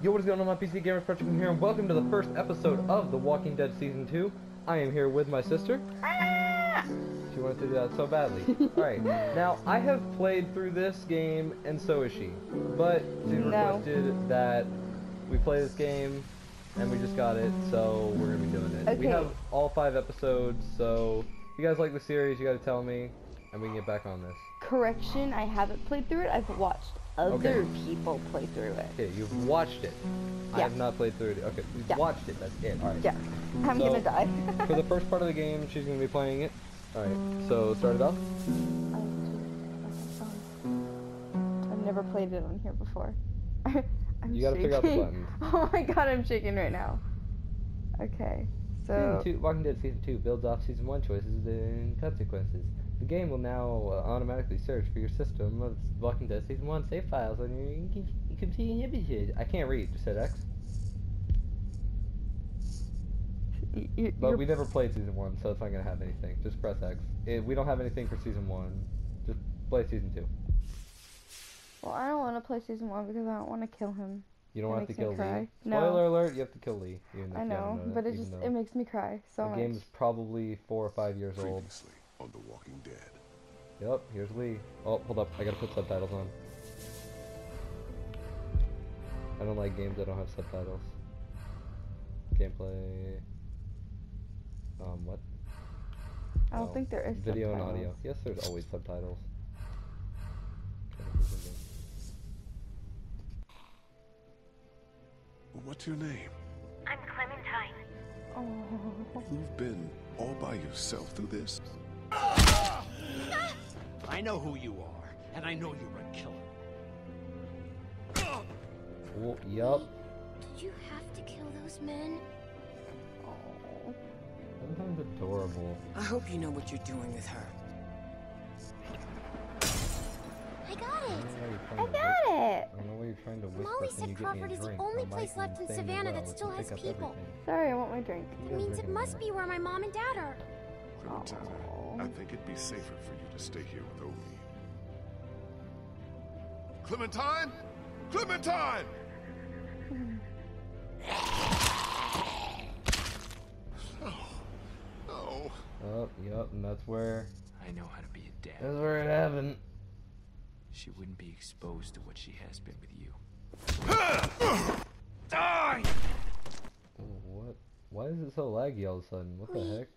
Yo, what is going on, my PC gamers? Patrick here, and welcome to the first episode of The Walking Dead Season 2. I am here with my sister. Ah! She wanted to do that so badly. Alright, now I have played through this game, and so is she. But she No. requested that we play this game, and we just got it, so we're gonna be doing it. We have all five episodes, so if you guys like the series, you gotta tell me, and we can get back on this. Correction, I haven't played through it. I've watched other Okay. people play through it. Okay, you've watched it. Yeah. I have not played through it. Okay, you've Yeah. watched it. That's it. All right. Yeah, I'm So, gonna die. For the first part of the game, she's gonna be playing it. All right. So start it off. I've never played it on here before. I'm You gotta figure out the shaking. buttons. Oh my god, I'm shaking right now. Okay, so Season two, Walking Dead Season 2 builds off Season 1 choices and consequences. The game will now uh, automatically search for your system of Walking Dead Season 1 save files on your in- computing images. I can't read, just said X. y- y- But you're- we never played Season 1, so it's not gonna have anything. Just press X. It, we don't have anything for Season 1. Just play Season 2. well, I don't want to play season one because I don't want to kill him. You don't It have to makes me kill Lee. cry. No. Spoiler alert, you have to kill Lee. Even I you know, but it, it just it makes me cry so The much. game is probably four or five years old. Previously on The Walking Dead. Yep, here's Lee. Oh, hold up, I gotta put subtitles on. I don't like games that don't have subtitles. Gameplay. Um, what? I don't Oh, think there is Video and audio. Yes, there's always subtitles. What's your name? I'm Clementine. Oh. You've been all by yourself through this? I know who you are, and I know you're a killer. Oh, yup. Did you have to kill those men? Oh. Sometimes adorable. I hope you know what you're doing with her. I got it. don't know why you're trying I got it. I don't know why you're trying to whisper. Molly said you get me Crawford is the drink? only My place left in Savannah well, that still has people. everything. Sorry, I want my drink. You It means it must be where my mom and dad are. Clementine, Aw. I think it'd be safer for you to stay here with Odie. Clementine? Clementine! No. No. Oh, yep, and that's where I know how to be a dad. that's where it happened. She wouldn't be exposed to what she has been with you. Oh, what? Why is it so laggy all of a sudden? What the Lee. heck?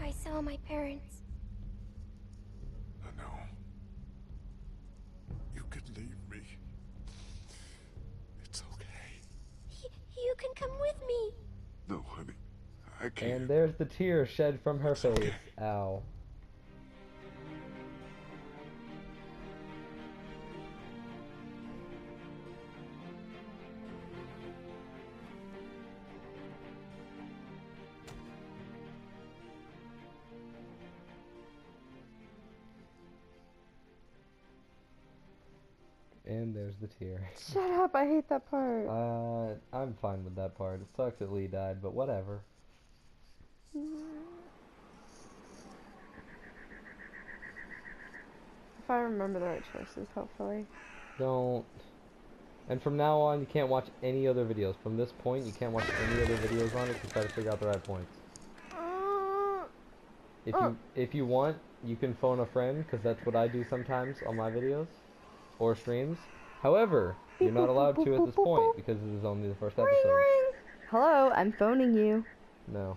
I saw my parents. Come with me. No, honey. I can't. And there's the tear shed from her It's okay. face. Ow. And there's the tear. Shut up! I hate that part. Uh, I'm fine with that part. It sucks that Lee died, but whatever. if I remember the right choices, hopefully. Don't. And from now on, you can't watch any other videos. From this point, you can't watch any other videos on it to try to figure out the right points. Uh, If Oh. you if you want, you can phone a friend, because that's what I do sometimes on my videos or streams. However, you're not allowed to at this point because this is only the first episode. ring. Hello, I'm phoning you. No,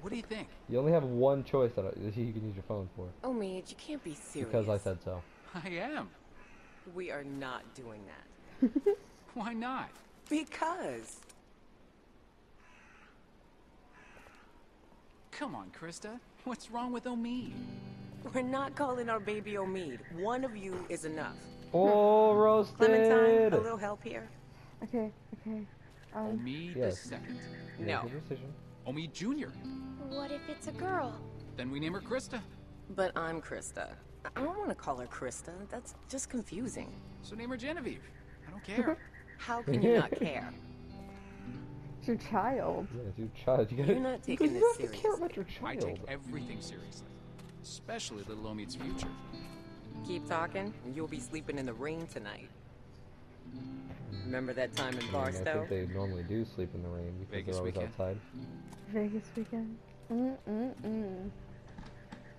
What do you think? you only have one choice that you can use your phone for Oh, Mead, you can't be serious. because I said so. I am. We are not doing that. Why not? Because. Come on, Christa. What's wrong with Omid? We're not calling our baby Omid. One of you is enough. Oh, roasted. Clementine, a little help here? Okay, okay. Um, Omid the Yes. second. No. your decision. Jr. What if it's a girl? Then we name her Christa. But I'm Christa. I I don't want to call her Christa. That's just confusing. So name her Genevieve. I don't care. How can you not care? it's your child. Yeah, it's your child. You gotta, You're not taking you this have to care about seriously. your I child. take everything seriously. Especially little Omid's future. Keep talking, and you'll be sleeping in the rain tonight. Remember that time in I, mean, I think they normally do sleep in the rain because Vegas they're always weekend. outside. Vegas weekend. Mm mm mm.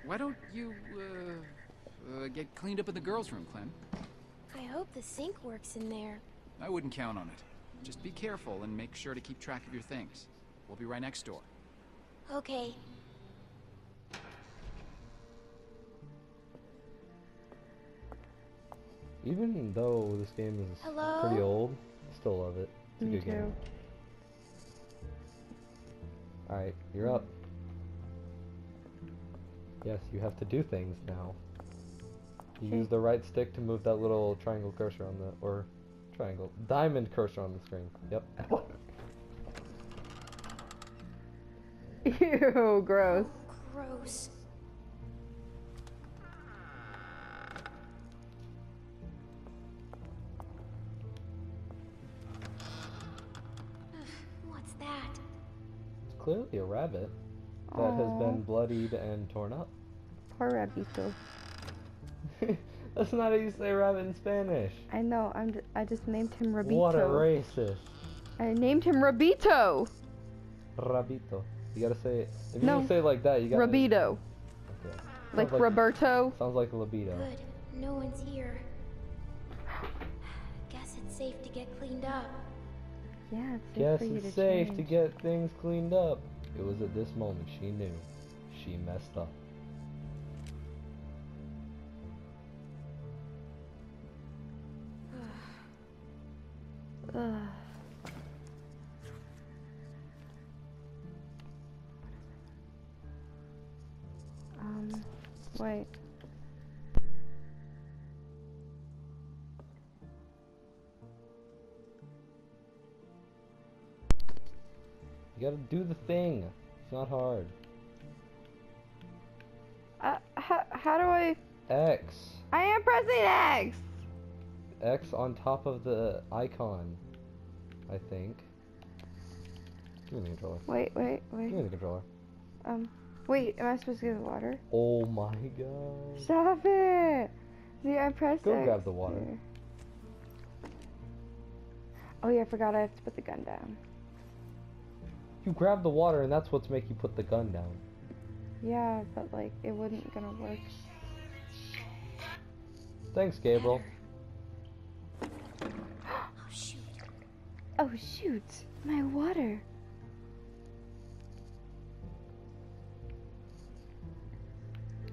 Why don't you, uh, uh, get cleaned up in the girls' room, Clem? I hope the sink works in there. I wouldn't count on it. Just be careful and make sure to keep track of your things. We'll be right next door. Okay. Even though this game is Hello? pretty old, I still love it. It's a Me good game. Alright, you're up. Yes, you have to do things now. You Okay. use the right stick to move that little triangle cursor on the, or triangle, diamond cursor on the screen. Yep. Ew, gross. Gross. Clearly a rabbit that has been bloodied and torn up. Poor Rabito. That's not how you say rabbit in Spanish. I know. I'm. J- I just named him Rabito. What a racist. I named him Rabito. Rabito. You gotta say it. If you No. don't say it like that, you gotta. Rabito. Okay. Like, Sounds Roberto. Sounds like libido. Good. No one's here. Guess it's safe to get cleaned up. Yeah, it's safe Guess it's to safe to get things cleaned up. It was at this moment she knew. She messed up. Ugh. Um, wait. You gotta do the thing. It's not hard. Uh, how, how do I? X. I am pressing X. X on top of the icon. I think. Give me the controller. Wait, wait, wait. Give me the controller. Um, wait. Am I supposed to get the water? Oh my god. Stop it! See, I pressed Go X grab the water. here. Oh yeah, I forgot I have to put the gun down. You grab the water and that's what's make you put the gun down. Yeah, but like it wasn't gonna work. Thanks, Gabriel. Oh shoot. Oh shoot, my water.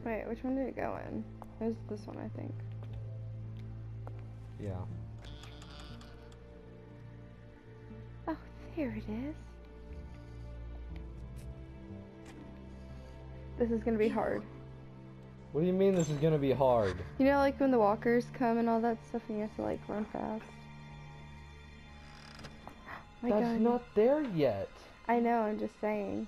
Wait, which one did it go in? It was this one, I think. Yeah. Oh, there it is. This is gonna be hard. What do you mean this is gonna be hard? You know, like when the walkers come and all that stuff, and you have to like run fast. My That's gun. not there yet. I know. I'm just saying.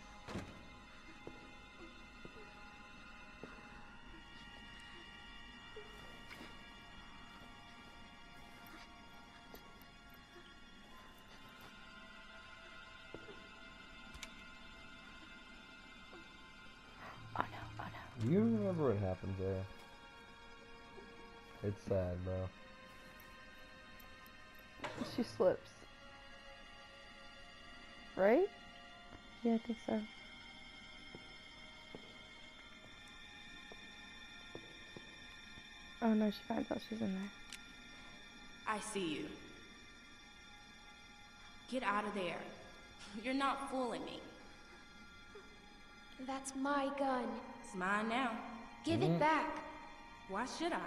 No! You remember what happens there. It's sad, bro. She slips. Right? Yeah, I think so. Oh no, she finds out she's in there. I see you. Get out of there. You're not fooling me. That's my gun. It's mine now. Give Mm. it back. Why should I?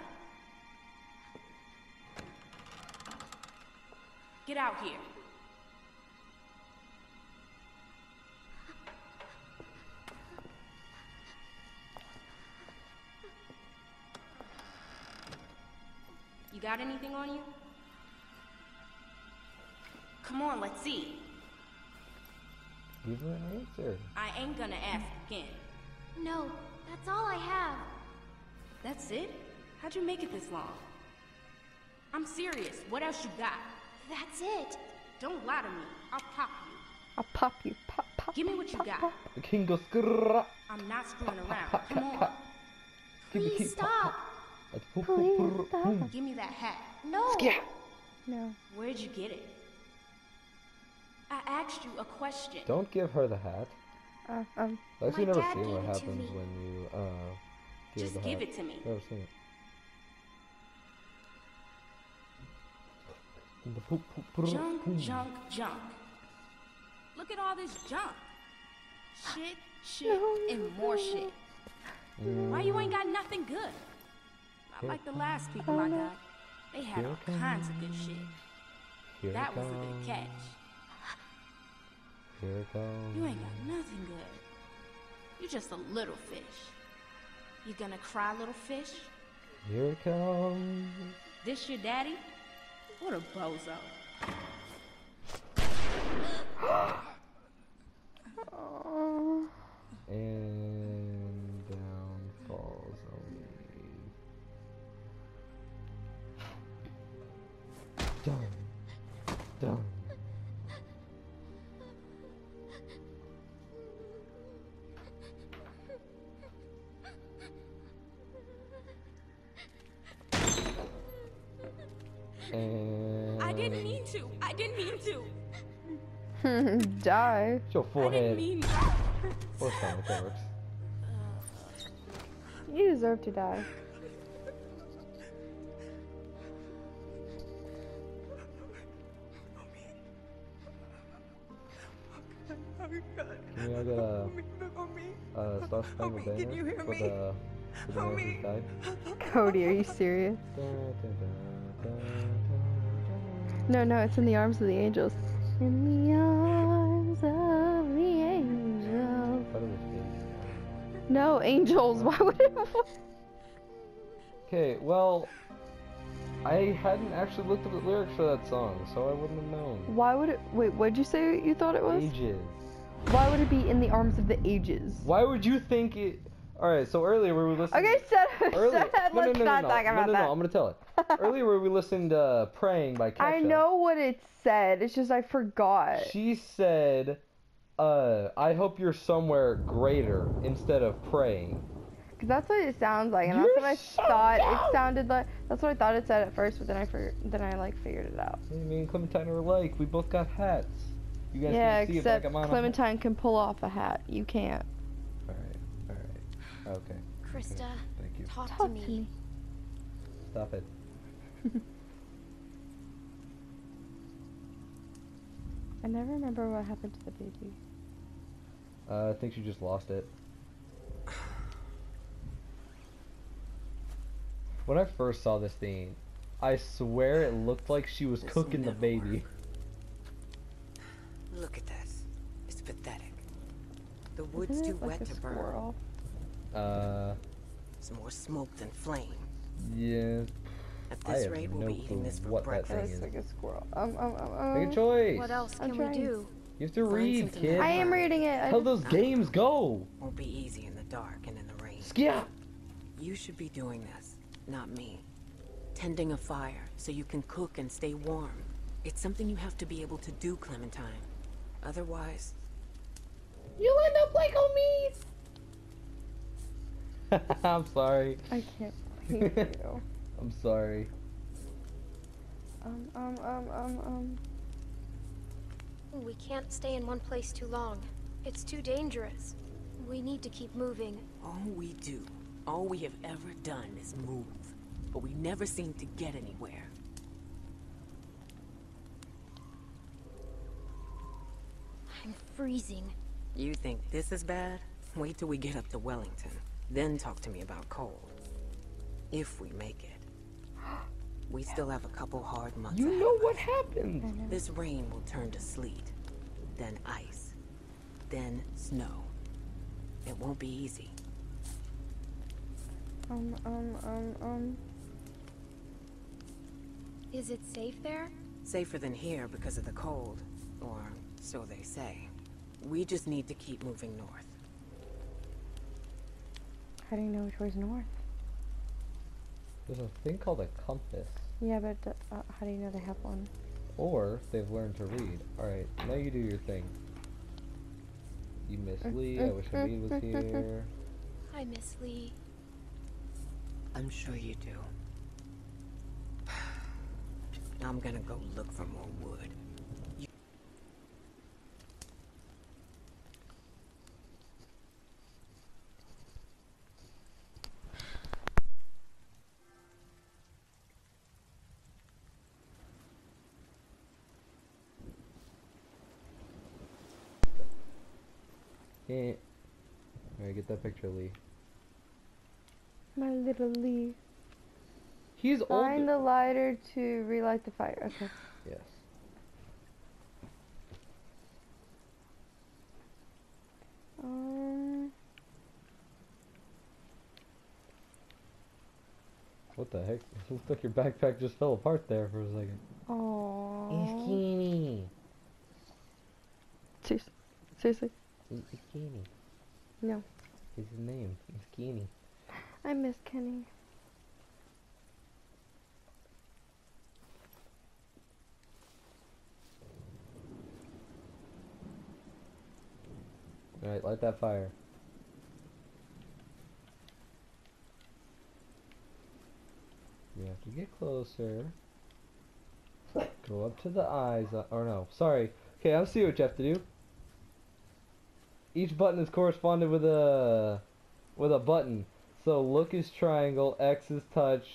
Get out here. You got anything on you? Come on, let's see. Give her an answer. I ain't gonna ask again. No, that's all I have. That's it? How'd you make it this long? I'm serious. What else you got? That's it. Don't lie to me. I'll pop you. I'll pop you. Pop, pop. Give me what you pop, got. pop. The king goes skrrrrah. I'm not screwing around. Come on. Give me Please king- pop, stop. pop. That's boop, boop, Please boop, stop. boom. Give me that hat. No. Yeah. No. Where'd you get it? I asked you a question. Don't give her the hat. Uh, um, I've My never dad seen what happens when you uh give Just the give hat. it to me. Never seen it. Junk, junk, junk. Look at all this junk. Shit, shit, and more shit. Why you ain't got nothing good? Not like the last people I got. They had all kinds of good shit. Here That was a comes. good catch. Here it comes. You ain't got nothing good. You're just a little fish. You gonna cry, little fish? Here it comes. This your daddy? What a bozo. And die. It's your forehead. mean Or stomach, that works. You deserve to die. Can we all get a, a Star Spangled Banner can you hear for me? the for the man? Cody, are you serious? Da, da, da, da, da, No, no, it's in the arms of the angels. In the arms of the angels. da. Thought it was fake. No, angels. Why would it? Okay, well, I hadn't actually looked up the lyrics for that song, so I wouldn't have known. Why would it? Wait, what'd you say you thought it was? Ages. Why would it be in the arms of the ages? Why would you think it? All right, so earlier we were listening. Okay, Seth, Earlier, Seth, no, no, let's no, no, not no, talk no, about no, that. no, I'm gonna tell it. Earlier we listened to uh, "Praying" by Kesha. I know what it said. It's just I forgot. She said, uh, "I hope you're somewhere greater" instead of praying. Cause that's what it sounds like, and You're that's what I so thought dumb. it sounded like. That's what I thought it said at first, but then I for, then I like figured it out. Hey, me and Clementine are alike. We both got hats. You guys yeah, can see if except I got on. Clementine can pull off a hat. You can't. All right, all right, okay. Christa, Thank you. talk, Talk to to me. me. Stop it. I never remember what happened to the baby. Uh, I think she just lost it. When I first saw this thing, I swear it looked like she was This cooking the never baby. Look at this. It's pathetic. The wood's Isn't too like wet a to burn. Uh, It's more smoke than flame. yeah. At I this have rate, no we'll be eating this for what that breakfast. thing is. like a squirrel. Um, um, um, um. Make a choice. What else I'm can we do? You have to Find read, kid. I am reading it. How just- those games go? Won't be easy in the dark and in the rain. Skia. You should be doing this, not me. Tending a fire so you can cook and stay warm. It's something you have to be able to do, Clementine. Otherwise, You'll end up like Omise. I'm sorry. I can't believe you. I'm sorry. Um, um, um, um, um. We can't stay in one place too long. It's too dangerous. We need to keep moving. all we do, all we have ever done is move. But we never seem to get anywhere. I'm freezing. You think this is bad? Wait till we get up to Wellington. Then talk to me about cold. If we make it. We still have a couple hard months You know what us. happens. This rain will turn to sleet, then ice, then snow. It won't be easy. Um, um, um, um. Is it safe there? Safer than here because of the cold, or so they say. We just need to keep moving north. How do you know which way's north? There's a thing called a compass. Yeah, but uh, how do you know they have one? Or they've learned to read. Alright, now you do your thing. You miss mm, Lee, mm, I wish mm, Amin was here. I miss Lee. I'm sure you do. Now I'm gonna go look for more wood. Eh. Alright, get that picture, Lee. My little Lee. He's old. Find the lighter to relight the fire. Okay. Yes. Um. What the heck? It looks like your backpack just fell apart there for a second. Aww. skinny. Seriously. Seriously. He's Kenny. No. Is his name. He's Kenny. I miss Kenny. Alright, light that fire. You have to get closer. Go up to the eyes. Uh, or no, sorry. Okay, I'll see what you have to do. Each button is corresponded with a with a button. So look is triangle, X is touch.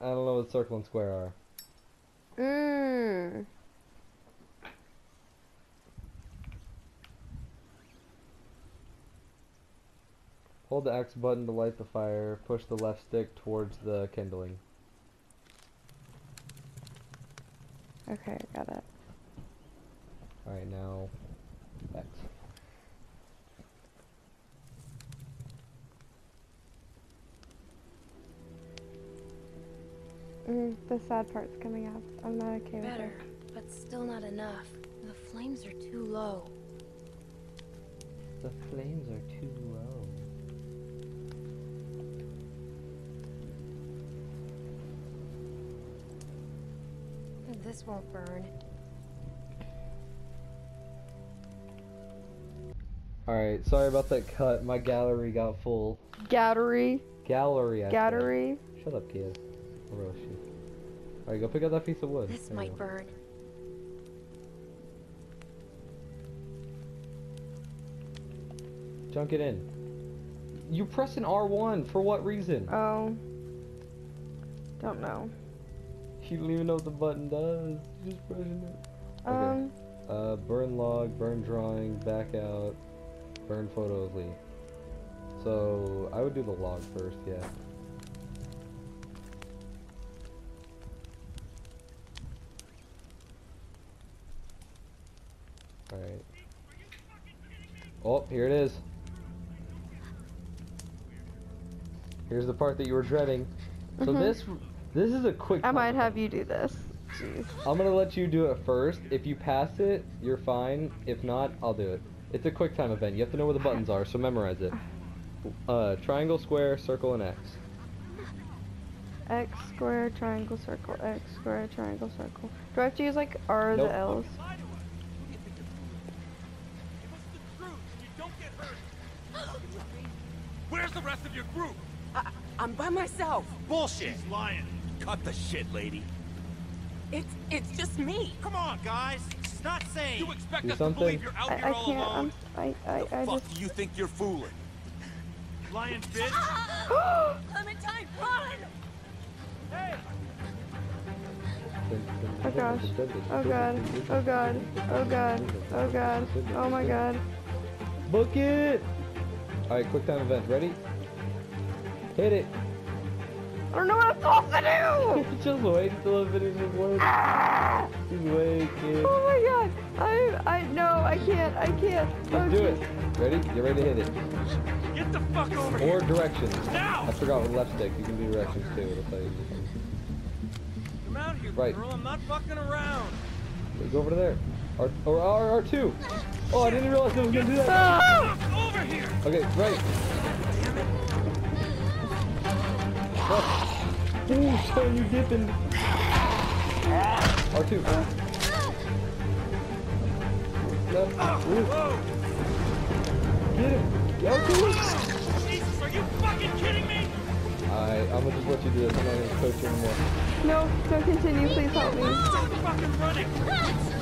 I don't know what circle and square are. Mmm. Hold the X button to light the fire. Push the left stick towards the kindling. Okay, got it. Alright, now X. Mm, the sad part's coming up. I'm not okay with it. Better, it. but still not enough. The flames are too low. The flames are too low. This won't burn. Alright, sorry about that cut. My gallery got full. Gallery. Gallery, I said. Gallery. Shut up, kid. I'll roast you. Alright, go pick up that piece of wood. This There might burn. Dunk it in. You press an R1 for what reason? Oh. Don't know. You don't even know what the button does. You're Just pressing it. Okay. Um. Uh, burn log, burn drawing, back out, burn photos, Lee. So, I would do the log first, yeah. Alright. Oh, here it is. Here's the part that you were dreading. So Mhm. this, this is a quick. I might have you do this. Jeez. I'm gonna let you do it first. If you pass it, you're fine. If not, I'll do it. It's a quick time event. You have to know where the buttons are, so memorize it. Uh, triangle, square, circle, and X. X square, triangle, circle. X square, triangle, circle. Do I have to use like R or Nope. the L's? Rest of your group? I, I'm by myself. Bullshit. She's lying. Cut the shit, lady. It's it's just me. Come on, guys. She's not sane. You expect Do us something. to believe you're out I, here I all can't. alone? I'm, I I the I fuck just. do you think you're fooling? Lying bitch. Clementine, run! Oh gosh. Oh god. Oh god. Oh god. Oh god. Oh my god. Book it! Alright, quick time event. Ready? Hit it! I don't know what I'm supposed to do! Just wait until it finishes work. Ah! Just wait, kid. Oh my god. I I no. I can't. I can't. Just do it. Ready? Get ready to hit it. Get the fuck over Or here. Or directions. Now! I forgot with left stick. You can do directions too. It'll tell you. Come out here, Right. girl. I'm not fucking around. Go over to there. R or R R2. Oh, I didn't realize I was gonna do that. Ah! Over here. Okay, right. Left. Ooh, son, you dipping. R2. Left. Ooh. Whoa. Get him. Get R2. Jesus, are you fucking kidding me? Alright, I'm gonna just let you do this. I'm not gonna coach you anymore. No. Don't continue. Please help me. Stop fucking running.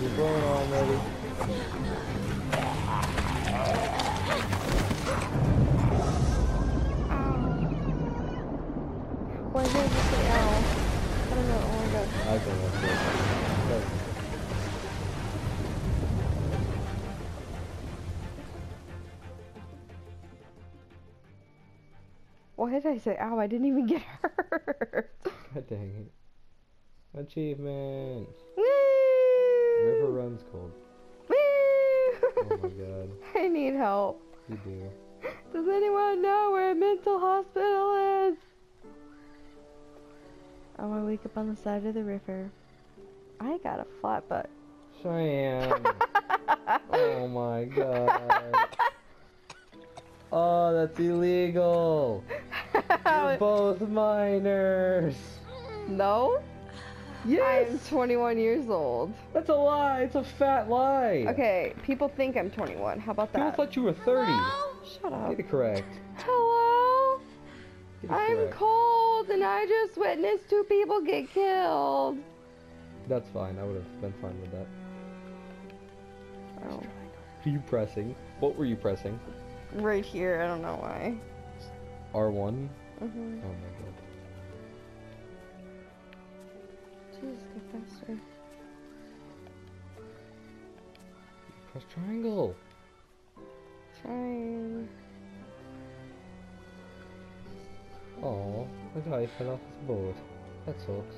You're blowing already. Why did I just say ow? I don't know. Oh my god. I think that's good. Why did I say ow? I didn't even get hurt. God dang it. Achievement. Woo! River runs cold. Woo! Oh my god. I need help. You do. Does anyone know where a mental hospital is? I want to wake up on the side of the river. I got a flat butt. Cheyenne. oh my god. Oh, that's illegal. You're both minors. no? Yes. I'm 21 years old. That's a lie. It's a fat lie. Okay, people think I'm 21. How about People that? thought you were 30. Shut up. Get it correct. Hello? Get it I'm correct. cold and I just witnessed two people get killed. That's fine. I would have been fine with that. Oh. Are you pressing? What were you pressing? Right here, I don't know why. R1? hmm Oh my god. Faster. Press triangle. Trying. Oh, the guy fell off his boat. That sucks.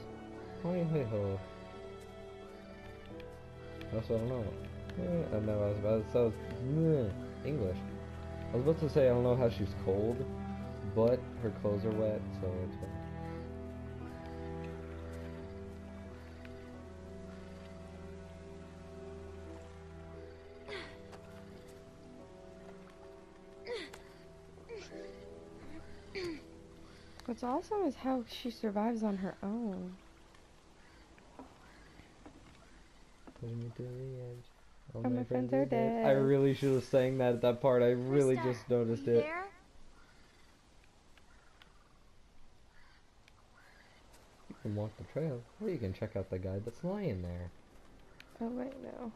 Hi, hi, ho. That's what I don't know. I know I was about to say meh, English. I was about to say I don't know how she's cold, but her clothes are wet, so it's fine. What's awesome is how she survives on her own. Pushing me to the edge. Oh, All All my friends are I dead. really should have sang that at that part. I really Christa, just noticed it. There? You can walk the trail, or you can check out the guy that's lying there. Oh wait, no.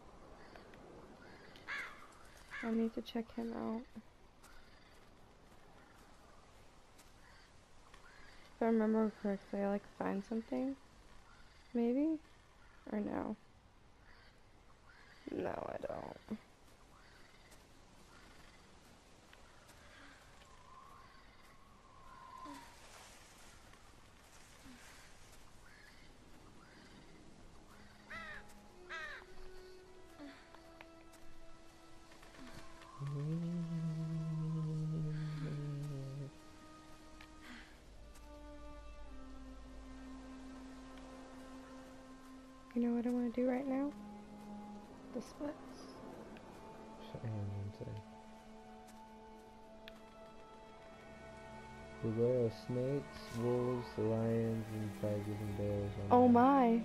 I need to check him out. If I remember correctly, I like find something. Maybe? Or no? No, I don't. You I want to do right now? The splits. Cheyenne would say. Beware of snakes, wolves, lions, and tigers and bears. Oh my!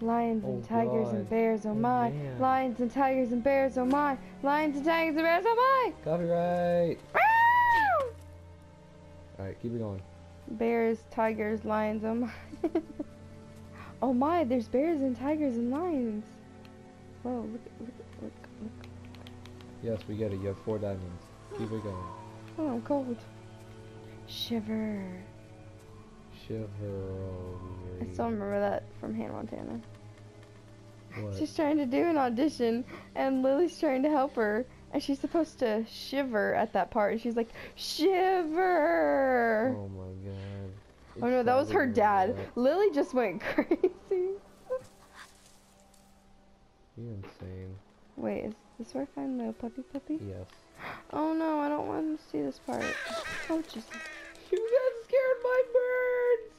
Lions and Oh tigers and bears, oh Oh my! Lions and tigers and bears, oh my! Lions and tigers and bears, oh my! Copyright! Alright, keep it going. Bears, tigers, lions, oh my. oh my, there's bears and tigers and lions. Whoa, look, look, look, look. Yes, we get it. You have four diamonds. Keep it going. Oh, I'm cold. Shiver. Shiver. I still remember that from Hannah Montana. What? She's trying to do an audition, and Lily's trying to help her, and she's supposed to shiver at that part, and she's like, shiver! Oh my god. Oh, no, that was her dad. Lily just went crazy. You insane. Wait, is this where I find the puppy puppy? Yes. Oh no, I don't want to see this part. Oh Jesus. You got scared by birds!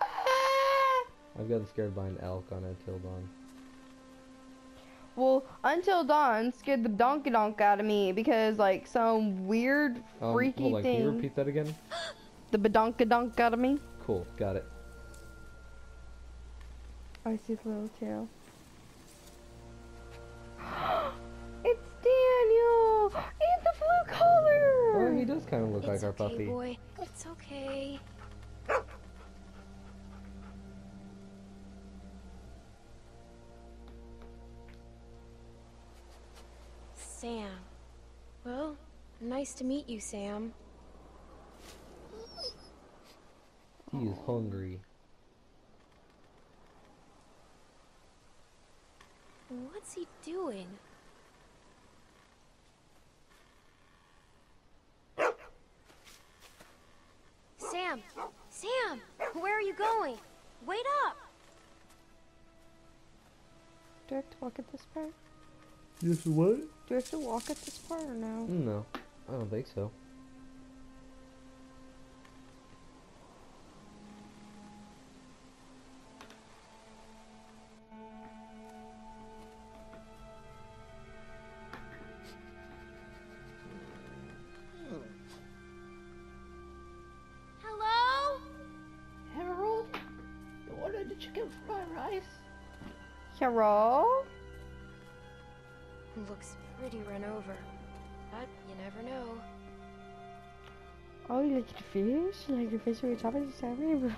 Ah! I've gotten scared by an elk on Until Dawn. Well, Until Dawn scared the donkey donk out of me because like some weird Um, freaky hold on, can you repeat that again? The badonka donk out of me. Cool, got it. I see the little tail. it's Daniel! And the blue collar! Well, he does kind of look it's like our okay, puppy. boy. It's okay. Sam. Well, nice to meet you, Sam. He is hungry. What's he doing? Sam! Sam! Where are you going? Wait up! Do I have to walk at this part? Yes, what? Do I have to walk at this part or no? No, I don't think so. Hello? Looks pretty run over. But you never know. Oh, you like your fish? You like your fish with choppers and salmon?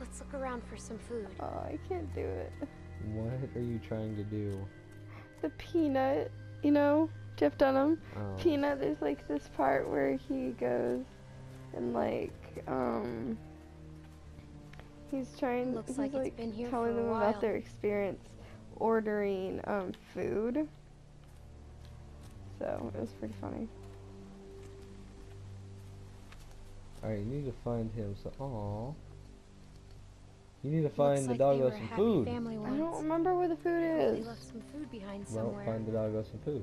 Let's look around for some food. oh, I can't do it. What are you trying to do? The peanut, you know, Jeff Dunham. Oh, Peanut, there's like this part where he goes and like, um, he's trying, Looks he's like like, it's been here telling them about their experience ordering, um, food. So, it was pretty funny. Alright, you need to find him. So, aw. You need to Looks find the like dog with some food. I don't remember where the food Probably is. left some food behind Well, somewhere. find the dog with some food.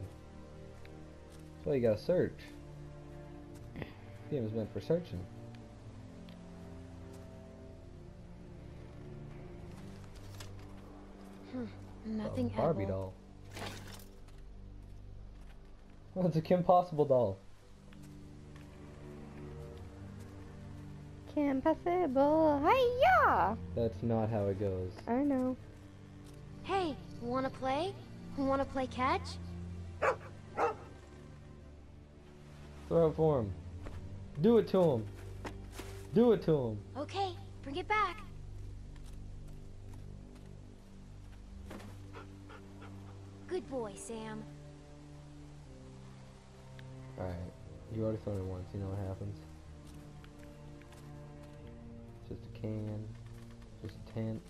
That's why you gotta search. Game is meant for searching. Mm. Nothing Oh, Barbie edible. doll. Oh, it's a Kim Possible doll. Kim Possible. Hiya! That's not how it goes. I know. Hey, wanna play? Wanna play catch? Throw it for him. Do it to him. Do it to him. Okay, bring it back. Good boy, Sam. Alright. You already thrown it once. You know what happens. Just a can. Just a tent.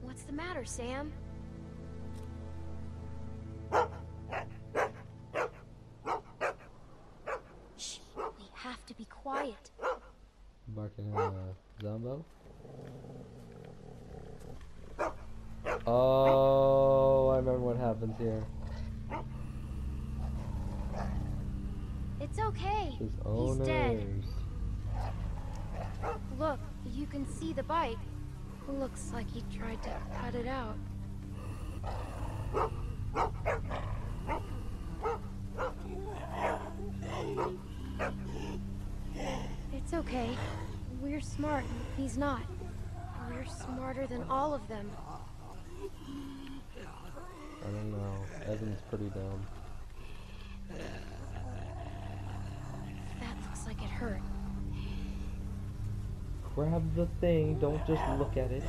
What's the matter, Sam? Shh, we have to be quiet. Barking at a Zombo. Oh, I remember what happens here. It's okay. His He's dead. Look, you can see the bite. Looks like he tried to cut it out. It's okay. We're smart. He's not. We're smarter than all of them. I don't know. Evan's pretty dumb. That looks like it hurt. Grab the thing, don't just look at it.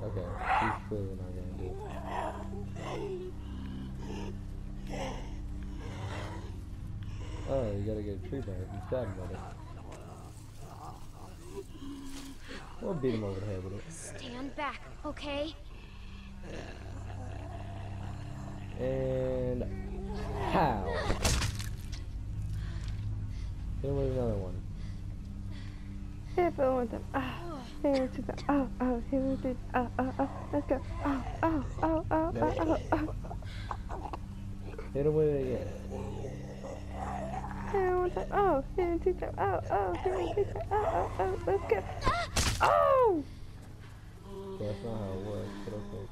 Okay, he's clearly not gonna do it. Oh, you gotta tree bark and stab him with it. Or beat him over the head with it. Stand back, okay? And how? Hit him with another one. Hit him with them. Ah, hit him with them. Oh, oh, hit him with them. Oh, oh, oh. Let's go. Oh, oh, oh, oh, oh, oh, oh. Hit him with it again. Hit him with them. Oh, hit him with. Oh, oh, hit him with. Oh, oh, oh. Let's go. Oh! That's not how it works, but okay.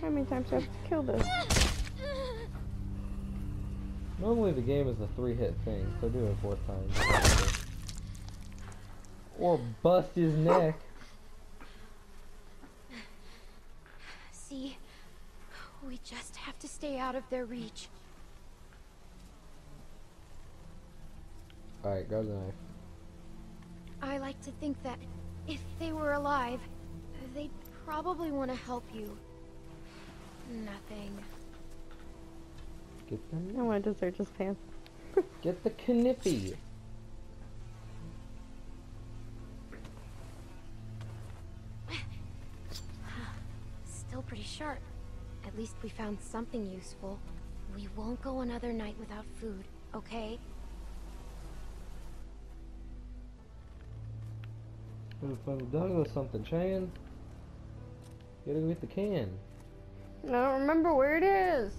How many times do I have to kill this? Normally the game is a three-hit thing, so do it four times. Or bust his neck. See? We just have to stay out of their reach. Alright, grab the knife. I like to think that if they were alive, they'd probably want to help you. Nothing. Get the I want to search his pants. Get the kniffy. Still pretty sharp. At least we found something useful. We won't go another night without food, okay? Gotta find the dog or something, Chan. Gotta go get the can. I don't remember where it is.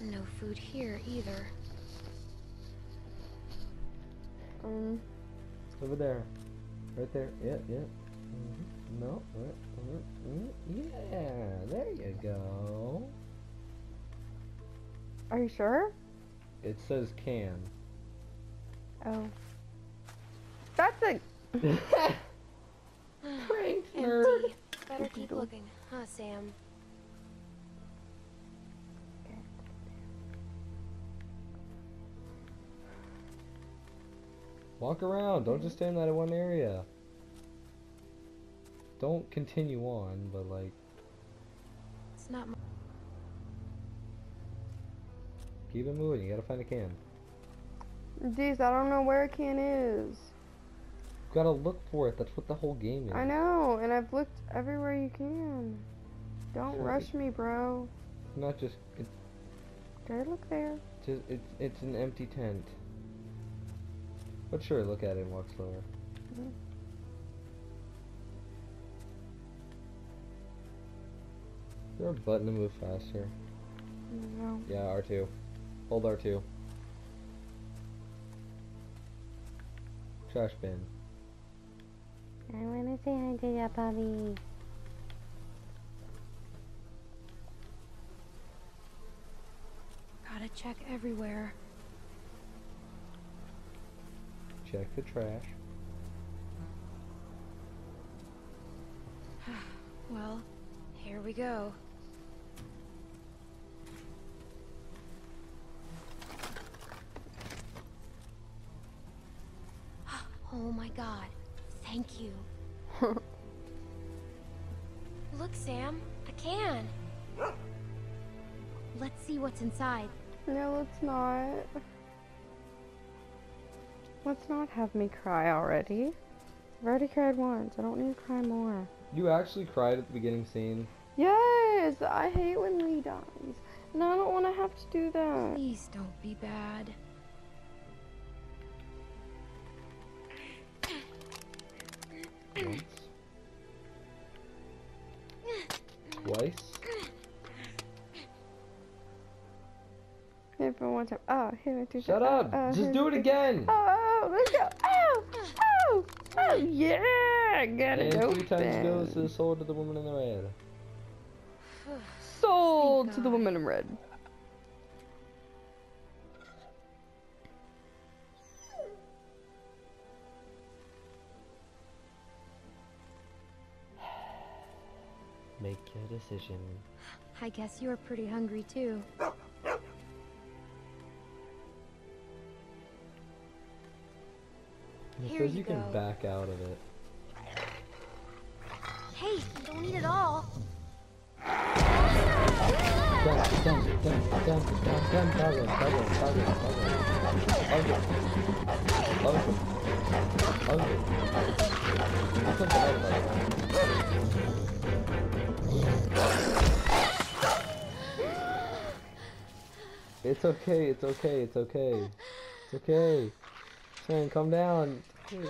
No food here either. Um, Over there. Right there. Yeah, yeah. Mhm. No. Right, right, mm, Yeah, there you go. are you sure? It says can. Oh. That's a Prank Empty. Better keep looking, huh, Sam? Walk around. Don't just stand in that one area. Don't continue on, but like, It's not. mu- keep it moving. You gotta find a can. Jeez, I don't know where a can is. You gotta look for it. That's what the whole game is. I know, and I've looked everywhere you can. Don't Sure. rush me, bro. It's not just. It's Go look there. just. It's it's an empty tent. But sure, look at it and walk slower. Mhm. Is there a button to move faster? No. Yeah, R2. Hold R2. Trash bin. I wanna say hi to your puppy. Gotta check everywhere. Check the trash. Well, here we go. Oh my god. Thank you. Look, Sam. A can. Let's see what's inside. No, let's not. Let's not have me cry already. I've already cried once. I don't need to cry more. You actually cried at the beginning scene. Yes, I hate when Lee dies. And I don't want to have to do that. Please don't be bad. Twice. Hit for one time. Oh, hit it two Shut up! Oh, oh Just do it again! Oh, oh, let's go. Oh, oh, oh, yeah. Get it and three times goes to the soul to the woman in the red. Sold to the woman in red. Your decision. I guess you're pretty hungry too. It Here says you you can go. back out of it. Hey, don't eat it all. Toggle, toggle, toggle, toggle. It's okay, it's okay, it's okay. It's okay. Shane, calm down. It's okay.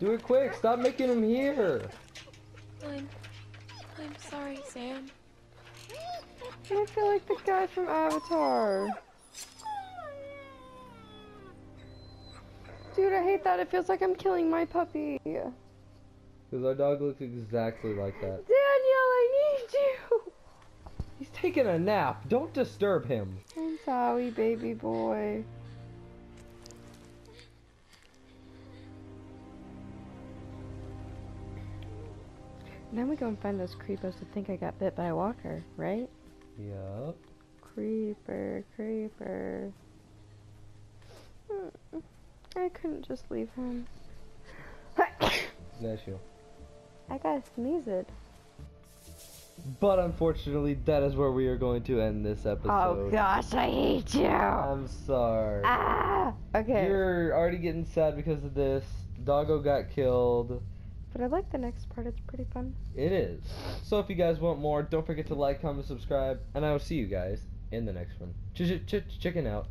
Do it quick. Stop making him here. I'm... I'm sorry, Sam. I feel like the guy from Avatar. Dude, I hate that. It feels like I'm killing my puppy. Daniel, Because our dog looks exactly like that. Daniel, I need you. He's taking a nap. Don't disturb him. I'm sorry, baby boy. Now we go and find those creepos that think I got bit by a walker, right? Yup. Creeper, creeper. Mm, I couldn't just leave him. Bless you. I gotta sneeze it. But unfortunately, that is where we are going to end this episode. Oh gosh, I hate you. I'm sorry. Ah. Okay. You're already getting sad because of this. Doggo got killed. But I like the next part. It's pretty fun. It is. So if you guys want more, don't forget to like, comment, subscribe, and I will see you guys in the next one. Ch ch ch chicken out.